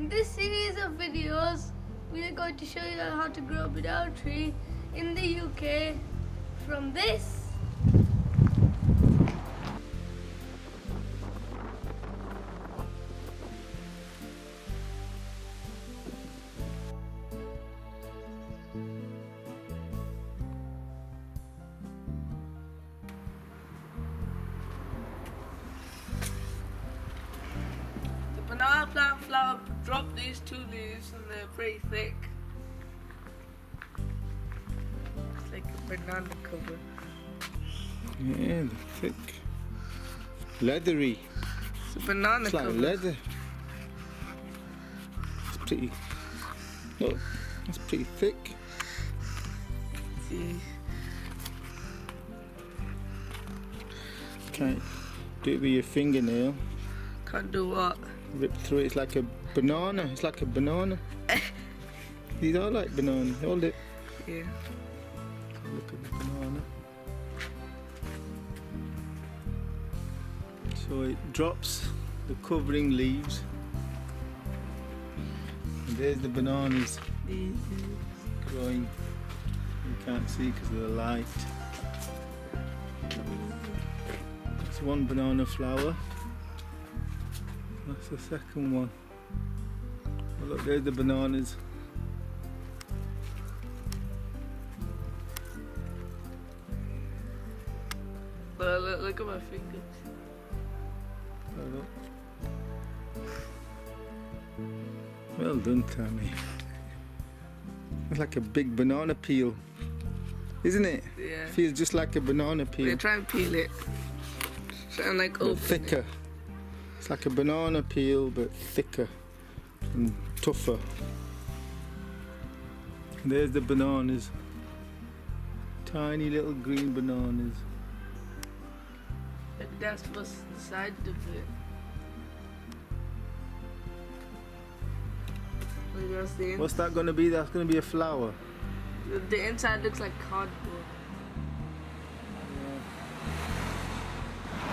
In this series of videos, we are going to show you how to grow a banana tree in the UK from this Banana plant flower drop these two leaves and they're pretty thick. It's like a banana cover. Yeah, the thick. Leathery. It's a banana It's like cover. leather. It's pretty. Look, it's pretty thick. See, Can't do it with your fingernail. can't do what? Rip through it. It's like a banana. It's like a banana. These are like banana. Hold it. Yeah. Look at the banana. So it drops the covering leaves. And there's the bananas growing. You can't see because of the light. It's one banana flower. That's the second one. Oh, look, there's the bananas. Look, look, look at my fingers. Oh, look. Well done, Tammy. It's like a big banana peel, isn't it? Yeah. Feels just like a banana peel. Yeah, try and peel it. Try and like open thicker. it. It's like a banana peel, but thicker and tougher. There's the bananas. Tiny little green bananas. And that's what's inside of it. Look, that's the, in- What's that going to be? That's going to be a flower. the inside looks like cardboard.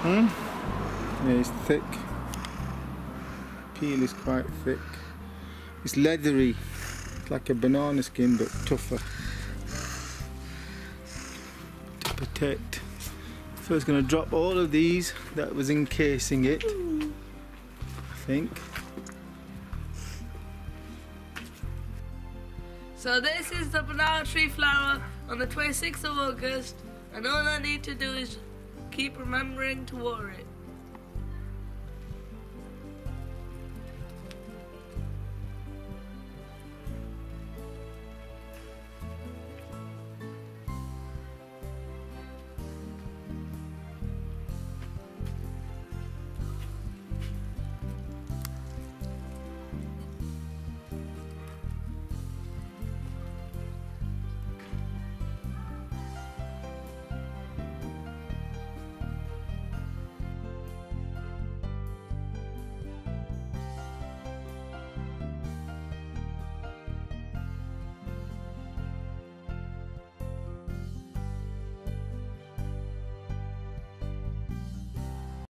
Hmm? Yeah, it's thick. Peel is quite thick. It's leathery. It's like a banana skin but tougher. To protect. So it's going to drop all of these that was encasing it. I think. So this is the banana tree flower on the 26th of August, and all I need to do is keep remembering to water it.